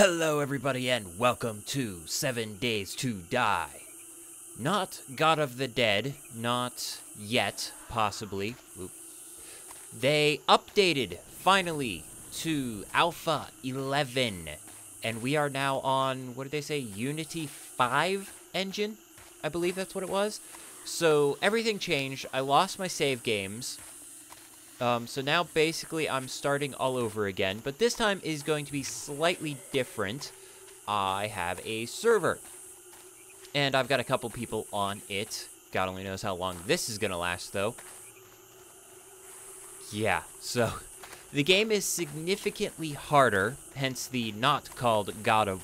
Hello, everybody, and welcome to Seven Days to Die. Not God of the Dead, not yet, possibly. Oop. They updated, finally, to Alpha 11, and we are now on, what did they say, Unity 5 engine? I believe that's what it was. So, everything changed. I lost my save games. Um, so now basically I'm starting all over again, but this time is going to be slightly different. I have a server, and I've got a couple people on it. God only knows how long this is going to last, though. Yeah, so the game is significantly harder, hence the not called God of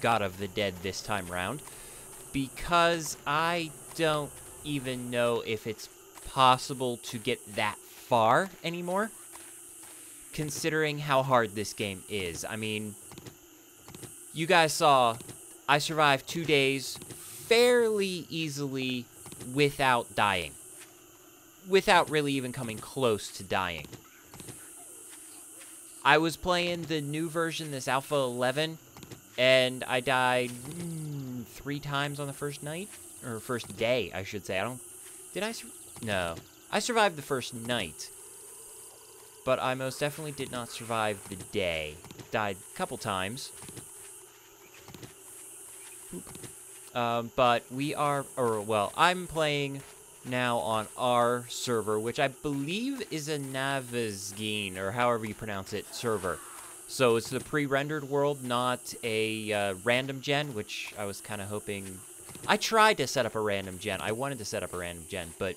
God of the Dead this time round, because I don't even know if it's possible to get that far anymore, considering how hard this game is. I mean, you guys saw I survived two days fairly easily without dying. Without really even coming close to dying. I was playing the new version, this Alpha 11, and I died mm, three times on the first night? Or first day, I should say. I don't... Did I... No. I survived the first night, but I most definitely did not survive the day. Died a couple times. Um, but we are, or well, I'm playing now on our server, which I believe is a Navezgane, or however you pronounce it, server. So it's the pre-rendered world, not a uh, random gen, which I was kind of hoping... I tried to set up a random gen. I wanted to set up a random gen, but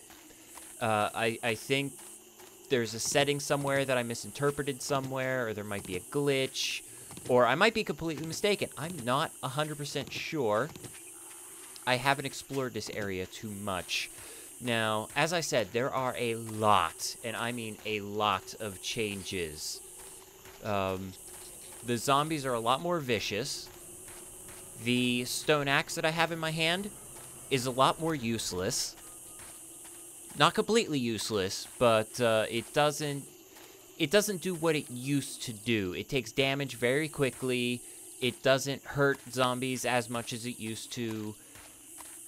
uh, I, I think there's a setting somewhere that I misinterpreted somewhere, or there might be a glitch, or I might be completely mistaken. I'm not 100% sure. I haven't explored this area too much. Now, as I said, there are a lot, and I mean a lot of changes. Um, the zombies are a lot more vicious. The stone axe that I have in my hand is a lot more useless. Not completely useless, but uh, it doesn't it doesn't do what it used to do. It takes damage very quickly. It doesn't hurt zombies as much as it used to.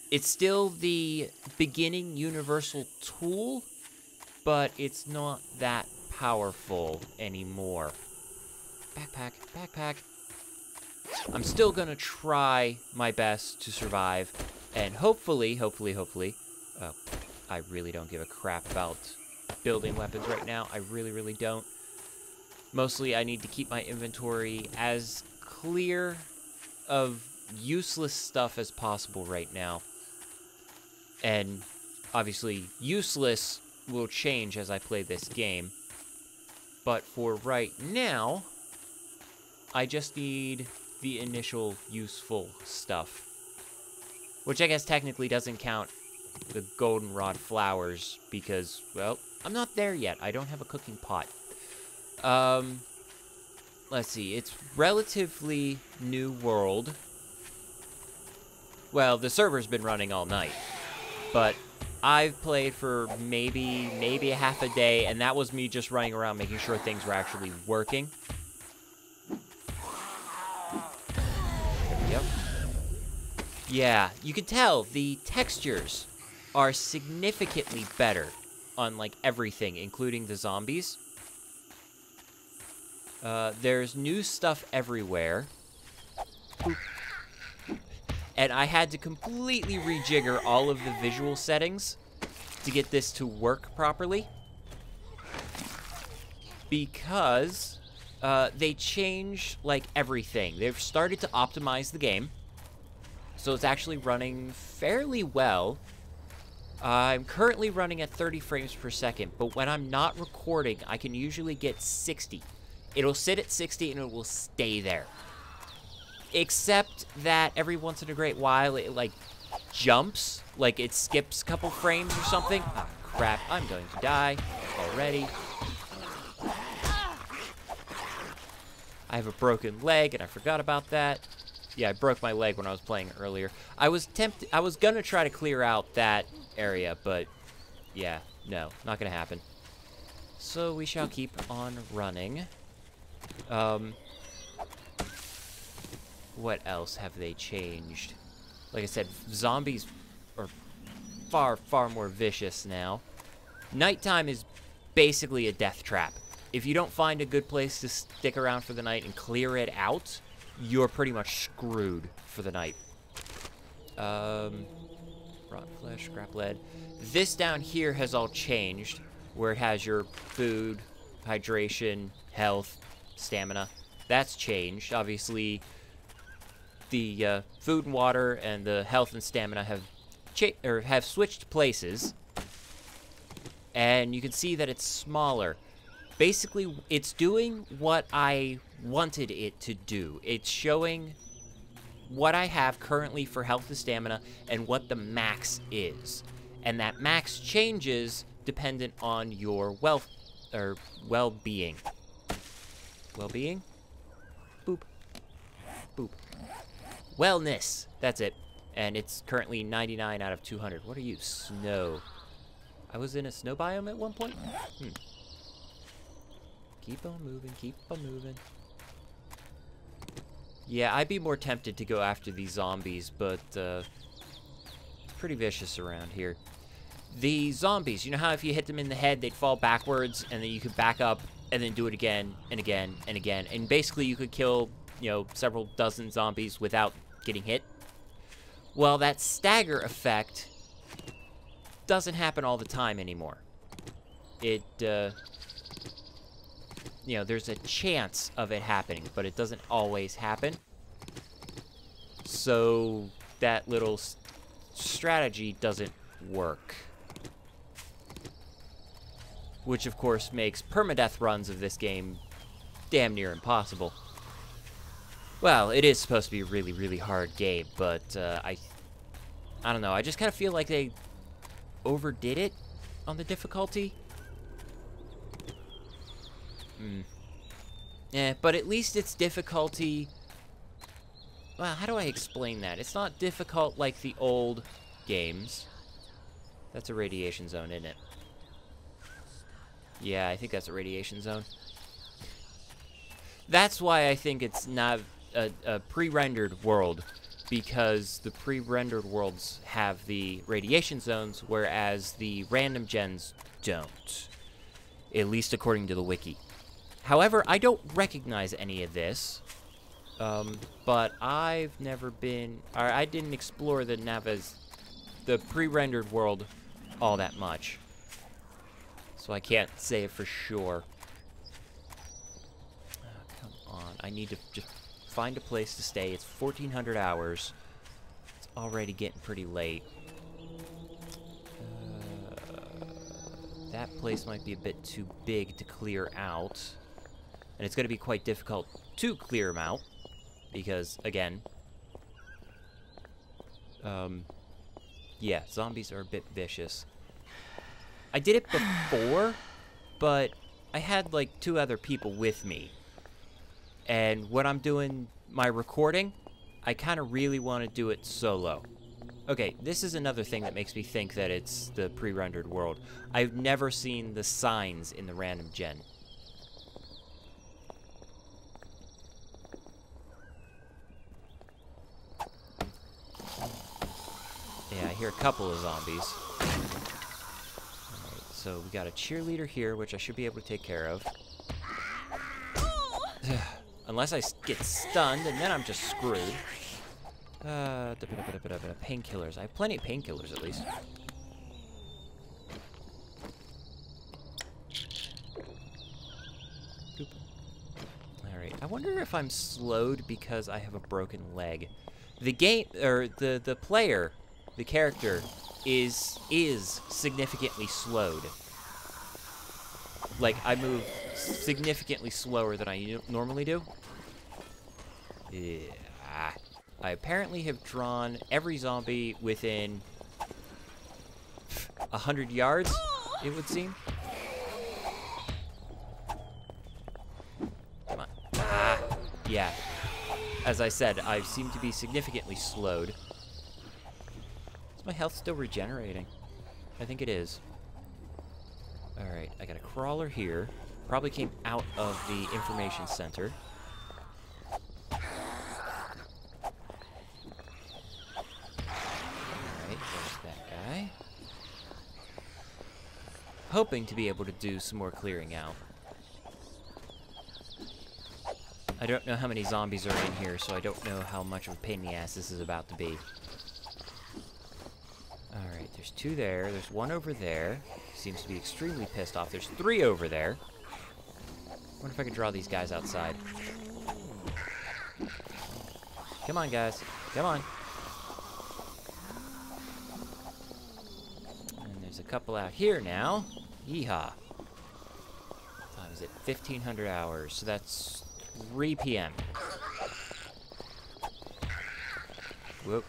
It's still the beginning universal tool, but it's not that powerful anymore. Backpack, backpack. I'm still gonna try my best to survive, and hopefully, hopefully, hopefully, oh, I really don't give a crap about building weapons right now. I really, really don't. Mostly, I need to keep my inventory as clear of useless stuff as possible right now. And obviously, useless will change as I play this game. But for right now, I just need the initial useful stuff. Which I guess technically doesn't count the goldenrod flowers because, well, I'm not there yet. I don't have a cooking pot. Um, let's see. It's relatively new world. Well, the server's been running all night, but I've played for maybe, maybe a half a day, and that was me just running around making sure things were actually working. Yep. Yeah, you can tell the textures are significantly better on like everything, including the zombies. Uh, there's new stuff everywhere. And I had to completely rejigger all of the visual settings to get this to work properly. Because uh, they changed, like, everything. They've started to optimize the game. So it's actually running fairly well. I'm currently running at 30 frames per second, but when I'm not recording, I can usually get 60. It'll sit at 60 and it will stay there. Except that every once in a great while, it, like, jumps. Like, it skips a couple frames or something. Ah, crap. I'm going to die already. I have a broken leg, and I forgot about that. Yeah, I broke my leg when I was playing earlier. I was tempted. I was gonna try to clear out that area, but yeah, no, not gonna happen. So we shall keep on running. Um, what else have they changed? Like I said, zombies are far, far more vicious now. Nighttime is basically a death trap. If you don't find a good place to stick around for the night and clear it out, you're pretty much screwed for the night. Um, rotten flesh, scrap lead. This down here has all changed, where it has your food, hydration, health, stamina. That's changed. Obviously, the uh, food and water and the health and stamina have or have switched places, and you can see that it's smaller. Basically, it's doing what I wanted it to do. It's showing what I have currently for health and stamina and what the max is. And that max changes dependent on your wealth or well-being. Well-being? Boop. Boop. Wellness. That's it. And it's currently 99 out of 200. What are you? Snow. I was in a snow biome at one point? Hmm. Keep on moving, keep on moving. Yeah, I'd be more tempted to go after these zombies, but uh, pretty vicious around here. The zombies, you know how if you hit them in the head, they'd fall backwards, and then you could back up and then do it again and again and again. And basically, you could kill, you know, several dozen zombies without getting hit. Well, that stagger effect doesn't happen all the time anymore. It, uh, you know, there's a chance of it happening, but it doesn't always happen. So that little strategy doesn't work. Which, of course, makes permadeath runs of this game damn near impossible. Well, it is supposed to be a really, really hard game, but uh, I, I don't know. I just kind of feel like they overdid it on the difficulty. Hmm. Yeah, but at least it's difficulty... Well, how do I explain that? It's not difficult like the old games. That's a radiation zone, isn't it? Yeah, I think that's a radiation zone. That's why I think it's not a, a pre-rendered world, because the pre-rendered worlds have the radiation zones, whereas the random gens don't. At least according to the wiki. However, I don't recognize any of this. Um, but I've never been... Or I didn't explore the Navas... The pre-rendered world all that much. So I can't say it for sure. Oh, come on. I need to just find a place to stay. It's 1,400 hours. It's already getting pretty late. Uh, that place might be a bit too big to clear out. And it's going to be quite difficult to clear them out. Because, again... Um, yeah, zombies are a bit vicious. I did it before, but I had, like, two other people with me. And when I'm doing my recording, I kind of really want to do it solo. Okay, this is another thing that makes me think that it's the pre-rendered world. I've never seen the signs in the random gen. hear a couple of zombies. So we got a cheerleader here, which I should be able to take care of. Unless I get stunned, and then I'm just screwed. Uh, painkillers. I have plenty of painkillers, at least. Alright, I wonder if I'm slowed because I have a broken leg. The game, or the, the player the character is is significantly slowed. Like I move significantly slower than I normally do. Yeah. I apparently have drawn every zombie within a hundred yards, it would seem. Come on. Ah, yeah. As I said, I seem to be significantly slowed my health still regenerating? I think it is. Alright, I got a crawler here. Probably came out of the information center. Alright, there's that guy. Hoping to be able to do some more clearing out. I don't know how many zombies are in here, so I don't know how much of a pain in the ass this is about to be. Two there. There's one over there. Seems to be extremely pissed off. There's three over there. wonder if I can draw these guys outside. Come on, guys. Come on. And there's a couple out here now. Yeehaw. Time is it? 1500 hours. So that's 3 p.m. Whoop.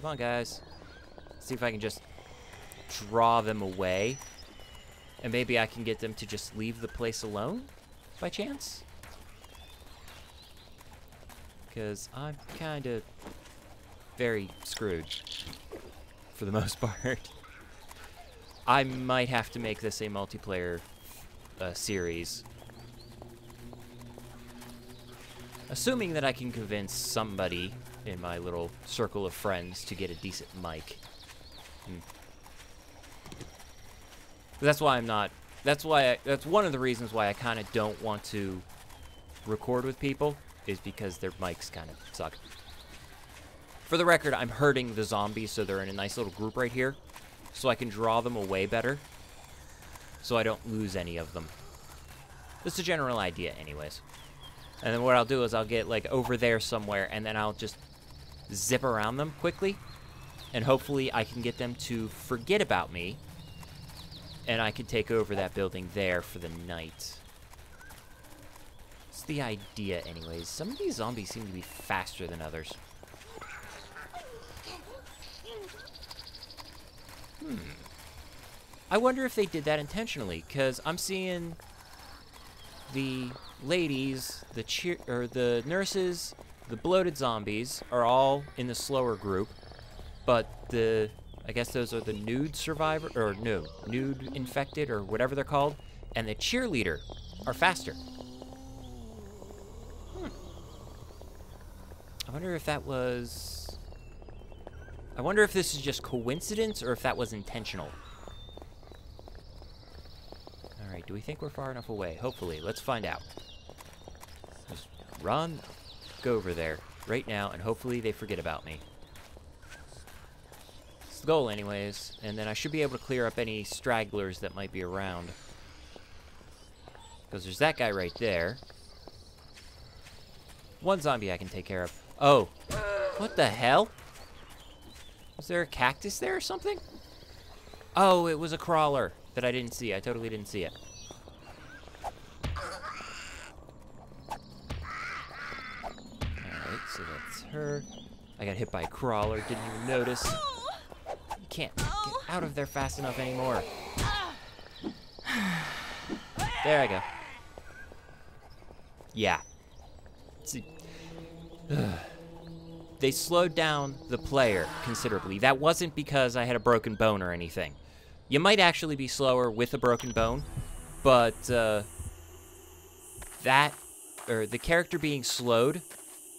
Come on, guys. See if I can just draw them away. And maybe I can get them to just leave the place alone, by chance? Because I'm kind of very screwed, for the most part. I might have to make this a multiplayer uh, series. Assuming that I can convince somebody in my little circle of friends to get a decent mic. Hmm. That's why I'm not. That's why. I, that's one of the reasons why I kind of don't want to record with people is because their mics kind of suck. For the record, I'm hurting the zombies so they're in a nice little group right here, so I can draw them away better, so I don't lose any of them. That's a general idea, anyways. And then what I'll do is I'll get like over there somewhere, and then I'll just zip around them quickly, and hopefully I can get them to forget about me and I can take over that building there for the night. It's the idea, anyways. Some of these zombies seem to be faster than others. Hmm. I wonder if they did that intentionally, because I'm seeing the ladies, the cheer or the nurses, the bloated zombies are all in the slower group, but the I guess those are the nude survivor, or no, nude infected, or whatever they're called. And the cheerleader are faster. Hmm. I wonder if that was... I wonder if this is just coincidence, or if that was intentional. Alright, do we think we're far enough away? Hopefully. Let's find out. Just run, go over there right now, and hopefully they forget about me It's the goal anyways, and then I should be able to clear up any stragglers that might be around. Because there's that guy right there. One zombie I can take care of. Oh, what the hell? Was there a cactus there or something? Oh, it was a crawler that I didn't see. I totally didn't see it. Alright, so that's her. I got hit by a crawler, didn't even notice You can't get out of there fast enough anymore. There I go. Yeah. See, they slowed down the player considerably. That wasn't because I had a broken bone or anything. You might actually be slower with a broken bone, but uh, that, or the character being slowed,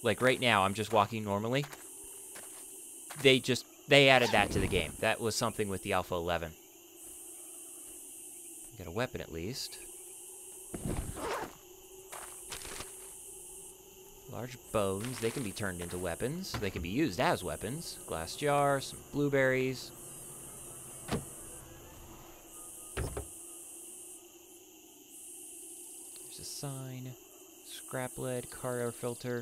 like right now, I'm just walking normally. They just they added that to the game. That was something with the Alpha 11. Got a weapon at least. Large bones, they can be turned into weapons. They can be used as weapons. Glass jar, some blueberries. There's a sign. Scrap lead, car air filter.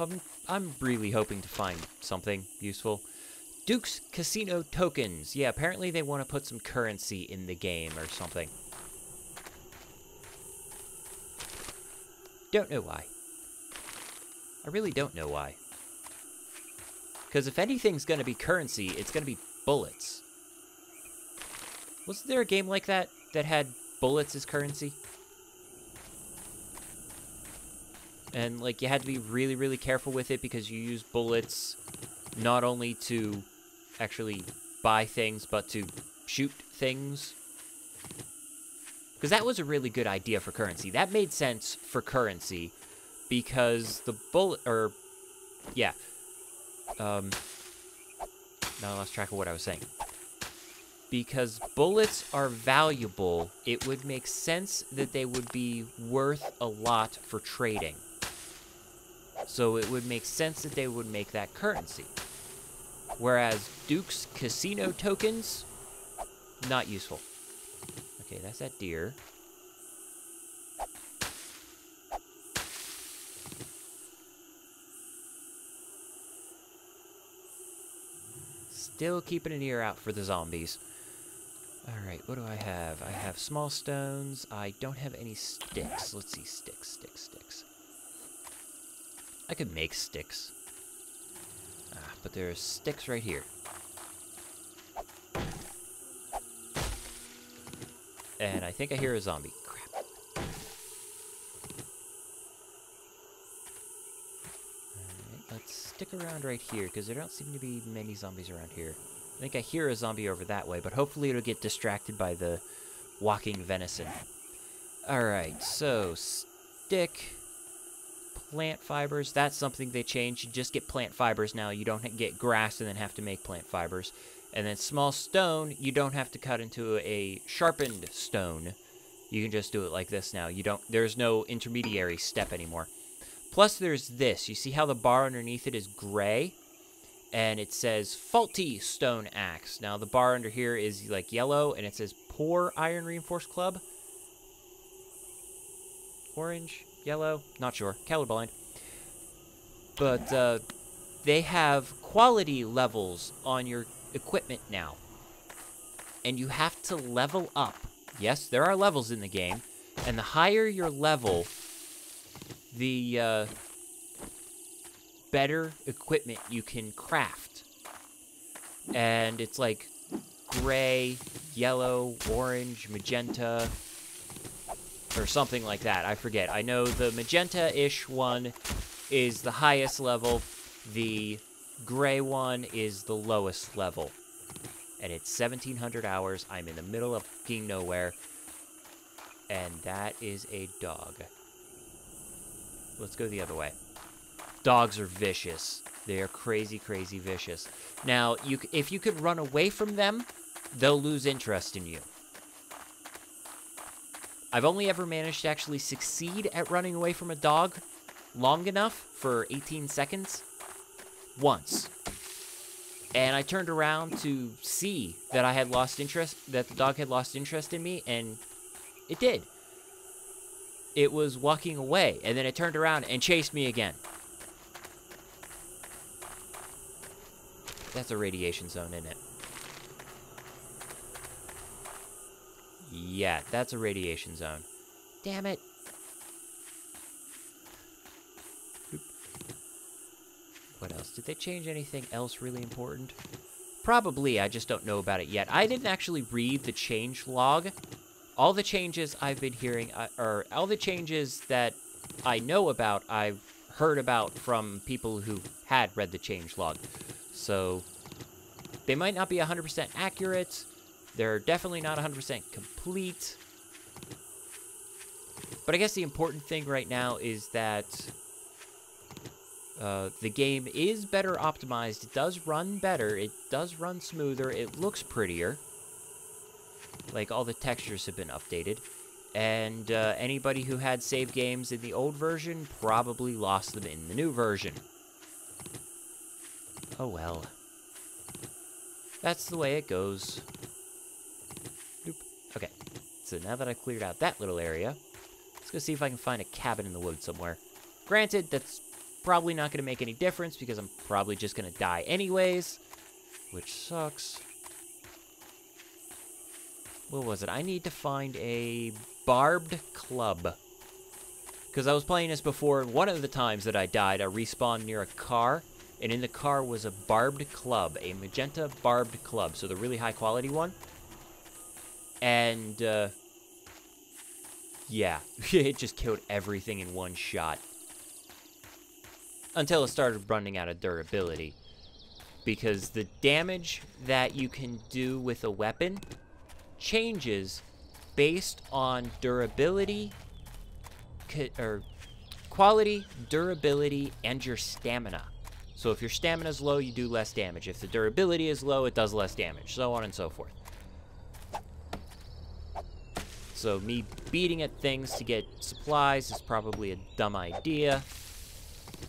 Um, I'm really hoping to find something useful. Duke's Casino Tokens. Yeah, apparently they want to put some currency in the game or something. Don't know why. I really don't know why. Because if anything's going to be currency, it's going to be bullets. Wasn't there a game like that that had bullets as currency? And like you had to be really really careful with it because you use bullets not only to actually buy things but to shoot things Because that was a really good idea for currency. That made sense for currency because the bullet, or, yeah. Um, now I lost track of what I was saying. Because bullets are valuable, it would make sense that they would be worth a lot for trading. So it would make sense that they would make that currency. Whereas Duke's casino tokens, not useful. Okay, that's that deer. Still keeping an ear out for the zombies. Alright, what do I have? I have small stones. I don't have any sticks. Let's see, sticks, sticks, sticks. I could make sticks. Ah, but there's sticks right here. And I think I hear a zombie. Crap. Let's stick around right here, because there don't seem to be many zombies around here. I think I hear a zombie over that way, but hopefully it'll get distracted by the walking venison. Alright, so stick, plant fibers, that's something they changed. You just get plant fibers now. You don't get grass and then have to make plant fibers. And then small stone, you don't have to cut into a sharpened stone. You can just do it like this now. You don't there's no intermediary step anymore. Plus there's this. You see how the bar underneath it is gray? And it says faulty stone axe. Now the bar under here is like yellow and it says poor iron reinforced club. Orange, yellow, not sure. Colorblind. But uh, they have quality levels on your equipment now. And you have to level up. Yes, there are levels in the game. And the higher your level, the uh, better equipment you can craft. And it's like gray, yellow, orange, magenta, or something like that. I forget. I know the magenta-ish one is the highest level. The gray one is the lowest level. And it's 1700 hours. I'm in the middle of fucking nowhere. And that is a dog. Let's go the other way. Dogs are vicious. They are crazy, crazy vicious. Now, you if you could run away from them, they'll lose interest in you. I've only ever managed to actually succeed at running away from a dog long enough for 18 seconds once. And I turned around to see that I had lost interest, that the dog had lost interest in me, and it did. It was walking away, and then it turned around and chased me again. That's a radiation zone, isn't it? Yeah, that's a radiation zone. Damn it. What else? Did they change anything else really important? Probably, I just don't know about it yet. I didn't actually read the change log. All the changes I've been hearing, uh, or all the changes that I know about, I've heard about from people who had read the change log. So, they might not be 100% accurate. They're definitely not 100% complete. But I guess the important thing right now is that uh, the game is better optimized. It does run better. It does run smoother. It looks prettier. Like, all the textures have been updated. And uh, anybody who had save games in the old version probably lost them in the new version. Oh well. That's the way it goes. So now that I've cleared out that little area, let's go see if I can find a cabin in the woods somewhere. Granted, that's probably not going to make any difference because I'm probably just going to die anyways, which sucks. What was it? I need to find a barbed club. Because I was playing this before, one of the times that I died, I respawned near a car, and in the car was a barbed club, a magenta barbed club, so the really high quality one. And, uh, yeah, it just killed everything in one shot until it started running out of durability. Because the damage that you can do with a weapon changes based on durability, or quality, durability, and your stamina. So if your stamina is low, you do less damage. If the durability is low, it does less damage, so on and so forth. So me beating at things to get supplies is probably a dumb idea,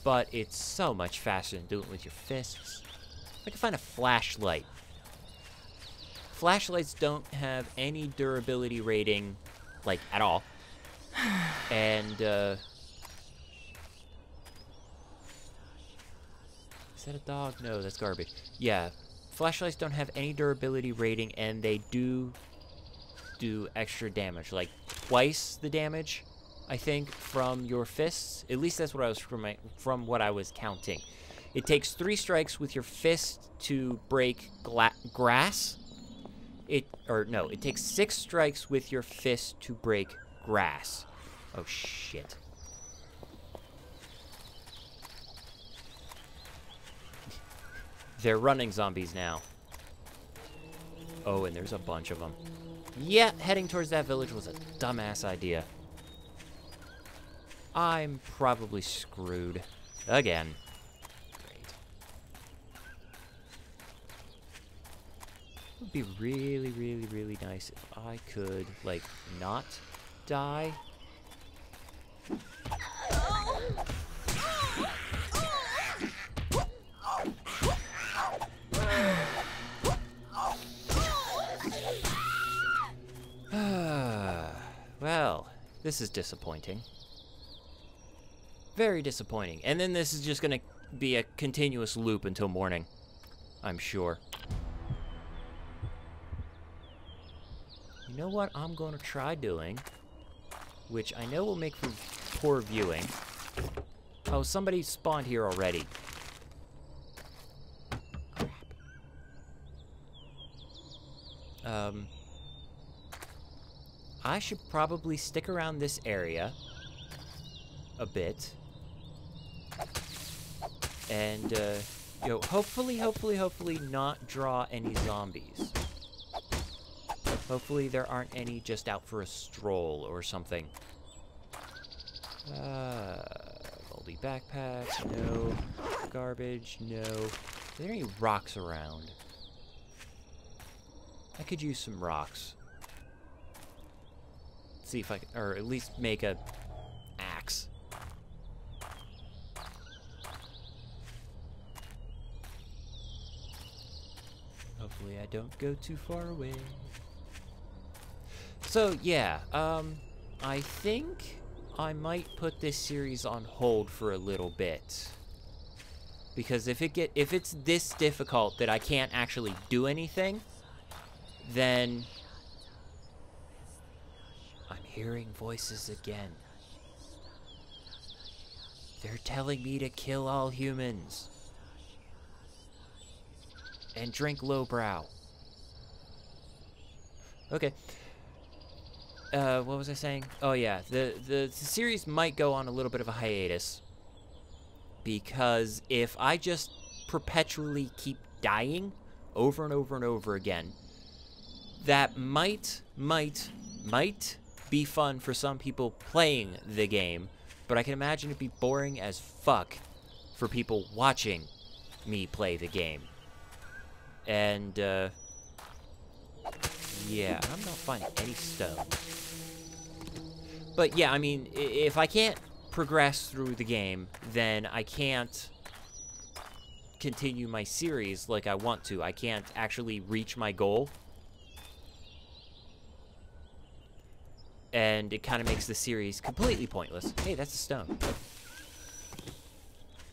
but it's so much faster than doing it with your fists. I can find a flashlight. Flashlights don't have any durability rating, like, at all. And, uh... Is that a dog? No, that's garbage. Yeah, flashlights don't have any durability rating, and they do do extra damage, like twice the damage, I think, from your fists. At least that's what I was from my, from what I was counting. It takes three strikes with your fist to break grass. It or no, it takes six strikes with your fist to break grass. Oh shit. They're running zombies now. Oh, and there's a bunch of them. Yeah, heading towards that village was a dumbass idea. I'm probably screwed. Again. Great. It would be really, really, really nice if I could, like, not die. This is disappointing. Very disappointing. And then this is just going to be a continuous loop until morning. I'm sure. You know what I'm going to try doing? Which I know will make for poor viewing. Oh, somebody spawned here already. Um, I should probably stick around this area a bit. And, uh, you know, hopefully, hopefully, hopefully not draw any zombies. Hopefully there aren't any just out for a stroll or something. Uh, moldy backpack, no. Garbage, no. Are there any rocks around? I could use some rocks. See if I can, or at least make a axe. Hopefully I don't go too far away. So yeah, um, I think I might put this series on hold for a little bit. Because if it get if it's this difficult that I can't actually do anything, then hearing voices again. They're telling me to kill all humans. And drink lowbrow. Okay. Uh, what was I saying? Oh yeah, the, the, the series might go on a little bit of a hiatus. Because if I just perpetually keep dying over and over and over again, that might, might, might be fun for some people playing the game, but I can imagine it'd be boring as fuck for people watching me play the game. And, uh, yeah, I'm not finding any stone. But yeah, I mean, if I can't progress through the game, then I can't continue my series like I want to. I can't actually reach my goal and it kind of makes the series completely pointless. Hey, that's a stone.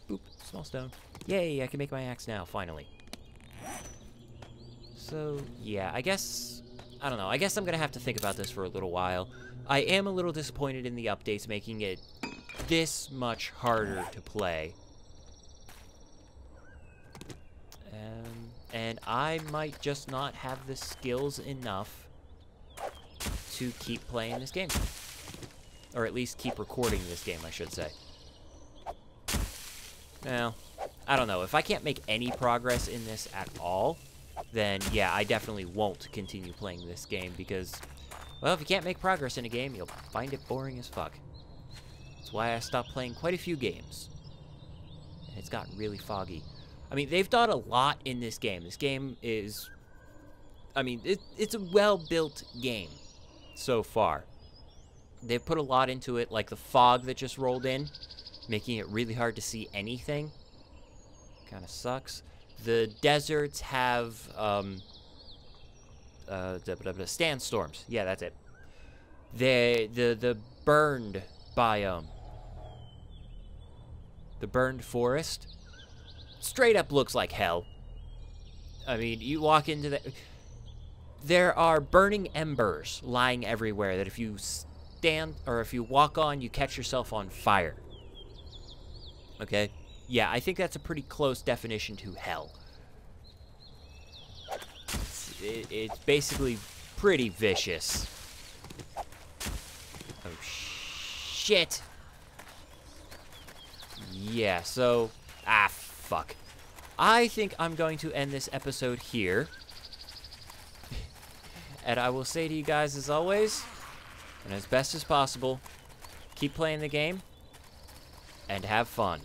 Boop, small stone. Yay, I can make my axe now, finally. So, yeah, I guess... I don't know, I guess I'm gonna have to think about this for a little while. I am a little disappointed in the updates making it this much harder to play. Um, and I might just not have the skills enough to keep playing this game. Or at least keep recording this game, I should say. Well, I don't know. If I can't make any progress in this at all, then yeah, I definitely won't continue playing this game because Well, if you can't make progress in a game, you'll find it boring as fuck. That's why I stopped playing quite a few games. And it's gotten really foggy. I mean, they've done a lot in this game. This game is... I mean, it, it's a well-built game so far. They've put a lot into it, like the fog that just rolled in, making it really hard to see anything. Kind of sucks. The deserts have um, uh, sandstorms. Yeah, that's it. The the the burned biome, the burned forest, straight up looks like hell. I mean, you walk into the. There are burning embers lying everywhere that if you stand or if you walk on, you catch yourself on fire. Okay? Yeah, I think that's a pretty close definition to hell. It, it's basically pretty vicious. Oh, shit. Yeah, so... Ah, fuck. I think I'm going to end this episode here. And I will say to you guys, as always, and as best as possible, keep playing the game, and have fun.